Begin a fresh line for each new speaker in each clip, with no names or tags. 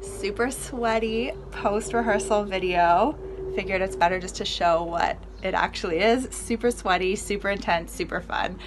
super sweaty post-rehearsal video. Figured it's better just to show what it actually is. Super sweaty, super intense, super fun.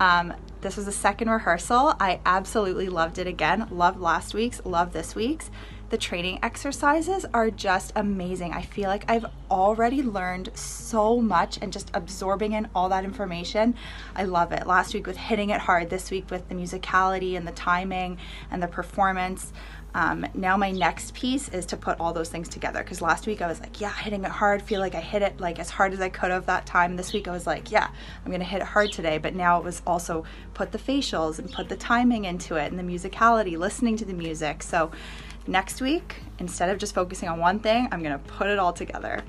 Um, this was the second rehearsal. I absolutely loved it again. Loved last week's, loved this week's. The training exercises are just amazing. I feel like I've already learned so much and just absorbing in all that information. I love it. Last week with hitting it hard, this week with the musicality and the timing and the performance. Um, now my next piece is to put all those things together because last week I was like, yeah, hitting it hard, feel like I hit it like as hard as I could have that time. This week I was like, yeah, I'm gonna hit it hard today. But now it was also put the facials and put the timing into it and the musicality, listening to the music. So next week, instead of just focusing on one thing, I'm gonna put it all together.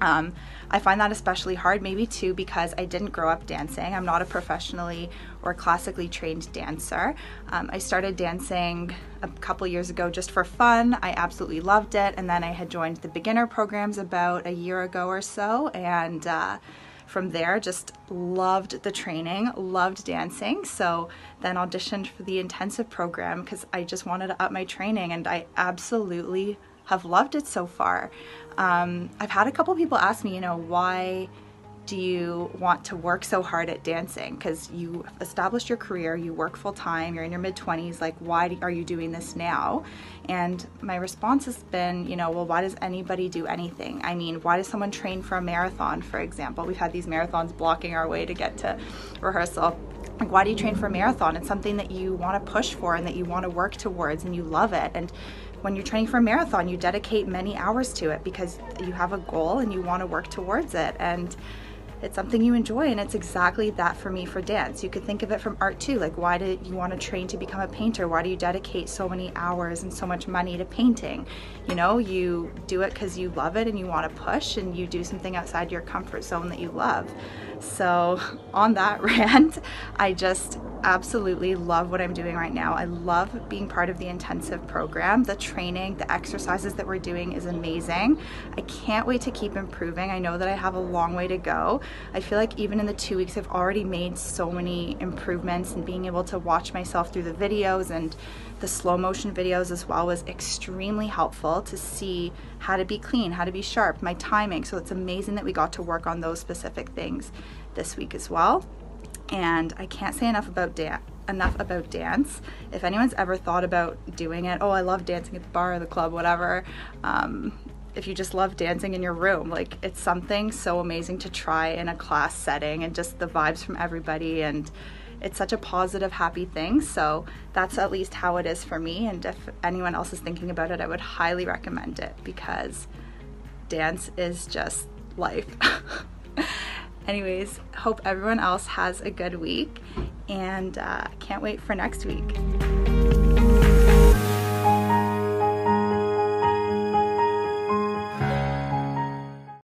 Um, I find that especially hard, maybe too, because I didn't grow up dancing. I'm not a professionally or classically trained dancer. Um, I started dancing a couple years ago just for fun. I absolutely loved it. And then I had joined the beginner programs about a year ago or so. And uh, from there, just loved the training, loved dancing. So then auditioned for the intensive program because I just wanted to up my training and I absolutely have loved it so far. Um, I've had a couple people ask me, you know, why do you want to work so hard at dancing? Because you established your career, you work full time, you're in your mid 20s, like, why are you doing this now? And my response has been, you know, well, why does anybody do anything? I mean, why does someone train for a marathon, for example? We've had these marathons blocking our way to get to rehearsal. Like, why do you train for a marathon? It's something that you want to push for and that you want to work towards and you love it. And when you're training for a marathon, you dedicate many hours to it because you have a goal and you want to work towards it. And it's something you enjoy and it's exactly that for me for dance you could think of it from art too like why did you want to train to become a painter why do you dedicate so many hours and so much money to painting you know you do it because you love it and you want to push and you do something outside your comfort zone that you love so on that rant i just absolutely love what I'm doing right now. I love being part of the intensive program. The training, the exercises that we're doing is amazing. I can't wait to keep improving. I know that I have a long way to go. I feel like even in the two weeks, I've already made so many improvements and being able to watch myself through the videos and the slow motion videos as well was extremely helpful to see how to be clean, how to be sharp, my timing. So it's amazing that we got to work on those specific things this week as well and I can't say enough about dance enough about dance. If anyone's ever thought about doing it, oh, I love dancing at the bar or the club, whatever. Um, if you just love dancing in your room, like it's something so amazing to try in a class setting and just the vibes from everybody and it's such a positive, happy thing. So that's at least how it is for me. And if anyone else is thinking about it, I would highly recommend it because dance is just life. Anyways, hope everyone else has a good week and uh, can't wait for next week.